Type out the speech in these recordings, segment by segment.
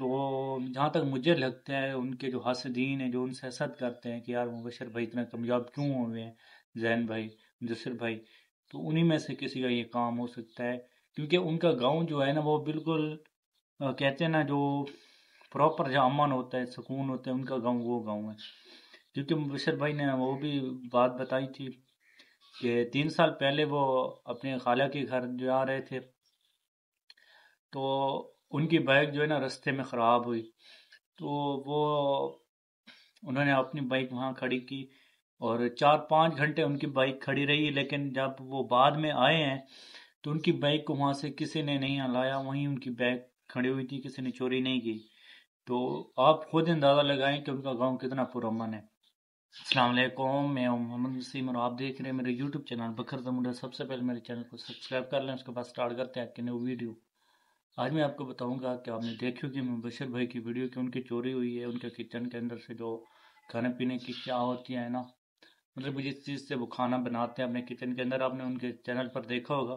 تو جہاں تک مجھے لگتا ہے ان کے جو حاسدین ہیں جو ان سے حسد کرتے ہیں کہ یار مبشر بھائی اتنا کامیاب کیوں ہوئے ہیں؟ زین بھائی مدثر بھائی۔ تو انہی میں سے کسی کا یہ کام ہو سکتا ہے؟ کیونکہ ان کا گاؤں جو ہے نا وہ بالکل کہتے ہیں نا جو پراپر جہاں امن ہوتا ہے، سکون ہوتا ہے، ان کا گاؤں وہ گاؤں ہے۔ کیونکہ مبشر بھائی نے وہ بھی بات بتائی تھی کہ تین سال پہلے وہ اپنے خالہ کے گھر جا رہے تھے۔ تو ان کی بائک جو ہے نا رستے میں خراب ہوئی۔ تو وہ انہوں نے اپنی بائک وہاں کھڑی کی اور چار پانچ گھنٹے ان کی بائک کھڑی رہی، لیکن جب وہ بعد میں آئے ہیں تو ان کی بائک کو وہاں سے کسی نے نہیں ہلایا، وہیں ان کی بائک کھڑی ہوئی تھی، کسی نے چوری نہیں کی۔ تو آپ خود اندازہ لگائیں کہ ان کا گاؤں کتنا پرامن ہے۔ السلام علیکم، میں محمد نسیم اور آپ دیکھ رہے ہیں میرے یوٹیوب چینل بکر زمڈا سب سے پہلے میرے چینل کو سبسکرائب کر لیں، اس کے بعد سٹارٹ کرتے ہیں کہ نیو ویڈیو۔ آج میں آپ کو بتاؤں گا کہ آپ نے دیکھی ہوگی مبشر بھائی کی ویڈیو کہ ان کی چوری ہوئی ہے، ان کے کچن کے اندر سے جو کھانے پینے کی کیا ہوتی ہیں نا مطلب جس چیز سے وہ کھانا بناتے ہیں اپنے کچن کے اندر، آپ نے ان کے چینل پر دیکھا ہوگا۔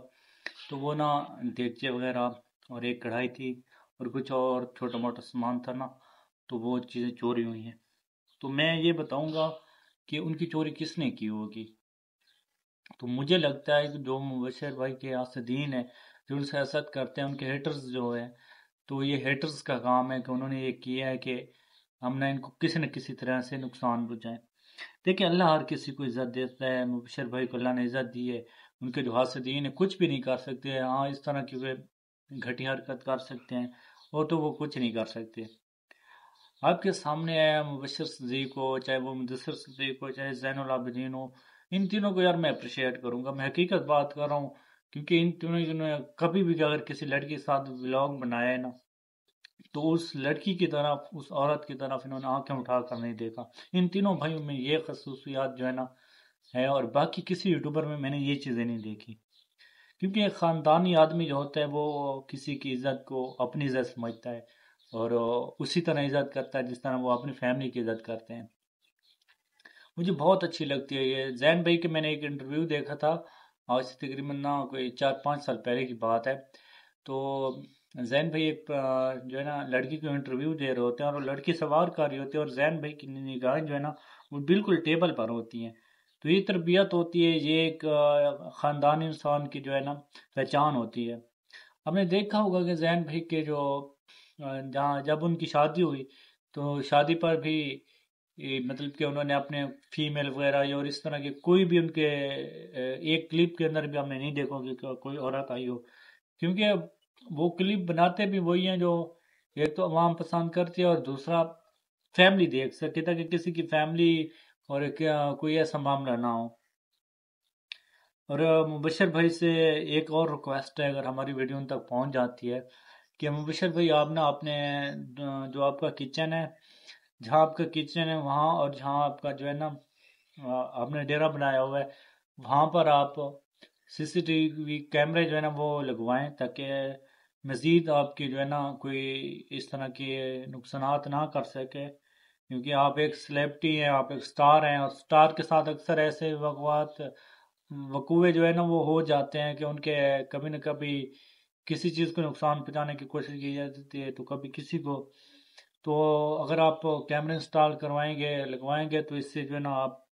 تو وہ نا دیگچے وغیرہ اور ایک کڑھائی تھی اور کچھ اور چھوٹا موٹا سامان تھا نا، تو وہ چیزیں چوری ہوئی ہیں۔ تو میں یہ بتاؤں گا کہ ان کی چوری کس نے کی ہوگی؟ تو مجھے لگتا ہے کہ جو مبشر بھائی کے آسدین ہیں جو ان کرتے ہیں، ان کے ہیٹرز جو ہیں، تو یہ ہیٹرز کا کام ہے کہ انہوں نے یہ کیا ہے کہ ہم نے ان کو کسی نہ کسی طرح سے نقصان پہنچائیں۔ دیکھیں، اللہ ہر کسی کو عزت دیتا ہے، مبشر بھائی کو اللہ نے عزت دی ہے۔ ان کے جو حاسدین ہیں، کچھ بھی نہیں کر سکتے ہاں اس طرح کی گھٹی حرکت کر سکتے ہیں، اور تو وہ کچھ نہیں کر سکتے۔ آپ کے سامنے آیا مبشر صدیق ہو، چاہے وہ مدثر صدیق ہو، چاہے زین العابدین ہو، ان تینوں کو یار میں اپریشیٹ کروں گا۔ میں حقیقت بات کر رہا ہوں کیونکہ ان تینوں نے کبھی بھی اگر کسی لڑکی کے ساتھ ولاگ بنایا ہے نا، تو اس لڑکی کی طرف، اس عورت کی طرف انہوں نے آنکھیں اٹھا کر نہیں دیکھا۔ ان تینوں بھائیوں میں یہ خصوصیات جو ہے نا ہے اور باقی کسی یوٹیوبر میں میں نے یہ چیزیں نہیں دیکھی۔ کیونکہ ایک خاندانی آدمی جو ہوتا ہے، وہ کسی کی عزت کو اپنی عزت سمجھتا ہے اور اسی طرح عزت کرتا ہے جس طرح وہ اپنی فیملی کی عزت کرتے ہیں۔ مجھے بہت اچھی لگتی ہے یہ۔ زین بھائی کے میں نے ایک انٹرویو دیکھا تھا۔ آج سے تقریباً نہ کوئی چار پانچ سال پہلے کی بات ہے۔ تو زین بھائی ایک جو ہے نا، لڑکی کو انٹرویو دے رہے ہوتے ہیں اور وہ لڑکی سوار کر رہی ہوتی ہے اور زین بھائی کی نگاہیں جو ہے نا، وہ بالکل ٹیبل پر ہوتی ہیں۔ تو یہ تربیت ہوتی ہے، یہ ایک خاندانی انسان کی جو ہے نا، پہچان ہوتی ہے۔ ہم نے دیکھا ہوگا کہ زین بھائی کے جو جہاں جب ان کی شادی ہوئی تو شادی پر بھی مطلب کہ انہوں نے اپنے فیمیل وغیرہ اور اس طرح کے کوئی بھی ان کے ایک کلپ کے اندر بھی ہم نے نہیں دیکھا کہ کوئی عورت آئی ہو۔ کیونکہ وہ کلپ بناتے بھی وہی ہیں جو ایک تو عوام پسند کرتی ہے اور دوسرا فیملی دیکھ سکے تاکہ کسی کی فیملی اور کوئی ایسا معاملہ نہ ہو۔ اور مبشر بھائی سے ایک اور ریکویسٹ ہے اگر ہماری ویڈیو ان تک پہنچ جاتی ہے کہ مبشر بھائی آپ نا اپنے جو آپ کا کچن ہے جہاں آپ کا کچن ہے وہاں، اور جہاں آپ کا جو ہے نا آپ نے ڈیرا بنایا ہوا ہے، وہاں پر آپ سی سی ٹی وی کیمرے جو ہے نا وہ لگوائیں تاکہ مزید آپ کی جو ہے نا کوئی اس طرح کی نقصانات نہ کر سکے۔ کیونکہ آپ ایک سلیبٹی ہیں، آپ ایک سٹار ہیں، اور سٹار کے ساتھ اکثر ایسے وقوعات وقوع جو ہے نا وہ ہو جاتے ہیں کہ ان کے کبھی نہ کبھی کسی چیز کو نقصان پہنچانے کی کوشش کی جاتی ہے، تو کبھی کسی کو تو اگر آپ کیمرے انسٹال کروائیں گے، لگوائیں گے، تو اس سے جو ہے نا آپ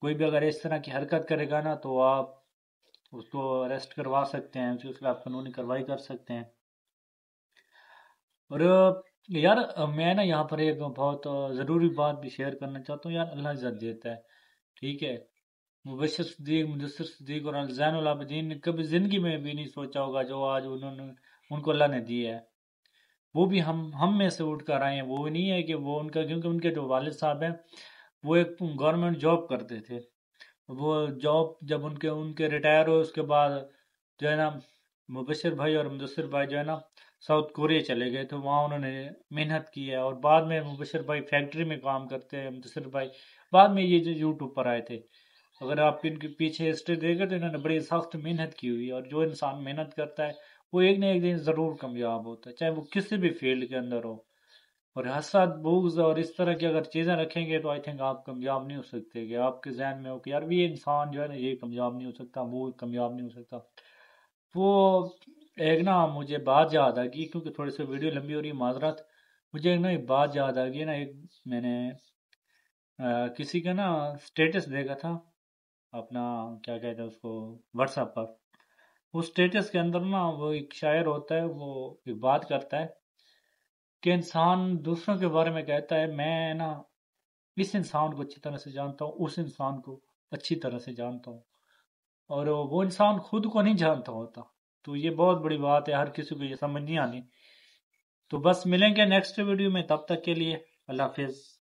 کوئی بھی اگر اس طرح کی حرکت کرے گا نا، تو آپ اس کو اریسٹ کروا سکتے ہیں اس کے خلاف قانونی کاروائی کر سکتے ہیں۔ اور یار، میں نا یہاں پر ایک بہت ضروری بات بھی شیئر کرنا چاہتا ہوں۔ یار، اللہ عزت دیتا ہے۔ ٹھیک ہے۔ مبشر صدیق، مدثر صدیق اور زین العابدین نے کبھی زندگی میں بھی نہیں سوچا ہوگا جو آج انہوں نے، ان کو اللہ نے دی ہے۔ وہ بھی ہم ہم میں سے اٹھ کر آئے ہیں۔ وہ نہیں ہے کہ وہ ان کا، کیونکہ ان کے جو والد صاحب ہیں، وہ ایک گورنمنٹ جاب کرتے تھے۔ وہ جاب جب ان کے ان کے ریٹائر ہوئے، اس کے بعد جو ہے نا، مبشر بھائی اور مدثر بھائی جو ہے نا ساؤتھ کوریا چلے گئے۔ تو وہاں انہوں نے محنت کی ہے۔ اور بعد میں مبشر بھائی فیکٹری میں کام کرتے ہیں، مدثر بھائی۔ بعد میں یہ جو یوٹیوب پر آئے تھے۔ اگر آپ ان کے پیچھے ہسٹری دے گا تو انہوں نے بڑی سخت محنت کی ہوئی ہے اور جو انسان محنت کرتا ہے، وہ ایک نہ ایک دن ضرور کامیاب ہوتا ہے، چاہے وہ کسی بھی فیلڈ کے اندر ہو۔ اور حسد بوگز اور اس طرح کی اگر چیزیں رکھیں گے تو آئی تھنک آپ کامیاب نہیں ہو سکتے کہ آپ کے ذہن میں ہو کہ یار بھی یہ انسان جو ہے نا، یہ کامیاب نہیں ہو سکتا، وہ کامیاب نہیں ہو سکتا۔ وہ ایک نا مجھے بات یاد آ گئی، کیونکہ تھوڑی سی ویڈیو لمبی ہو رہی ہے، معذرت۔ مجھے ایک نا ایک بات یاد آ گئی نا، ایک میں نے کسی کا نا اسٹیٹس دیکھا تھا۔ اپنا کیا کہتے ہیں اس کو واٹس ایپ پر۔ اس اسٹیٹس کے اندر نا وہ ایک شاعر ہوتا ہے، وہ ایک بات کرتا ہے کہ انسان دوسروں کے بارے میں کہتا ہے، میں نا اس انسان کو اچھی طرح سے جانتا ہوں، اس انسان کو اچھی طرح سے جانتا ہوں۔ اور وہ انسان خود کو نہیں جانتا ہوتا۔ تو یہ بہت بڑی بات ہے، ہر کسی کو یہ سمجھ نہیں آنی۔ تو بس ملیں گے نیکسٹ ویڈیو میں، تب تک کے لیے۔ اللہ حافظ۔